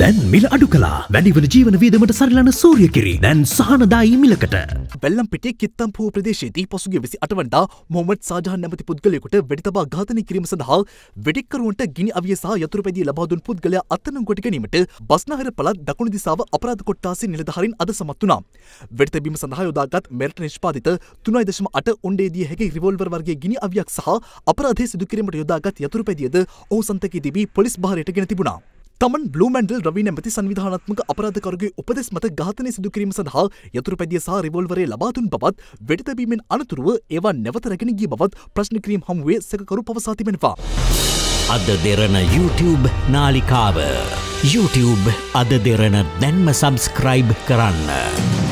දැන් මිල අඩු කලා වැඩිවන ජීවන වීදමට සරිලන සූරිය කිරි දැන් සහනදායි මිලකට. බැල්ලම් පිටේ කිත්තම්පූ ප්‍රදේශයේදී පසුගිය විසි අටවන්ඩා මොහමත් සාජහන් නැමති පුද්ගලයකුට වෙඩිතබා ඝාතනය කිරීම සඳහා වෙඩික්කරුවන්ට ගිනි අවිය සහ යතුරු පැදිය ලබාදුන් පුද්ගලයා අත්තනංගොට ගැනීමට බස්නාහිර පළත් දකුණු දිසාව අපරාධ කොට්ටාසේ නිලධහරින් අද සමත් වුණා. වෙඩිතබීම සඳහා යොදාගත් මෙරට නිෂ්පාදිත තුනයි දශම අට උන්ඩේදිය හැකි රිවෝල්වර් වර්ගේ ගිනි අවියක් සහ අපරාධය සිදු කිරීමට යොදාගත් යතුරු පැදියද ඔහු සන්තකී තිබී පොලිස් භාරයට ගෙන තිබුණා. තමන් බ්ලූමන්ඩල් රවී නැමති සංවිධානත්මක අපරාධකරුගේ උපදෙස් මත ඝාතනය සිදු කිරීම සඳහා යතුරු පැදිය සහ රිවෝල්වරේ ලබාදුන් බවත් වෙඩිතැබීමෙන් අනතුරුව ඒවා නැවත රැගෙන ගිය බවත් ප්‍රශ්න කිරීම් හමුවේ සැකකරු පවසා තිබෙනවා. අද දෙරන YouTube නාලිකාව YouTube අද දෙරන දැන්ම සබස්ක්‍රයිබ් කරන්න.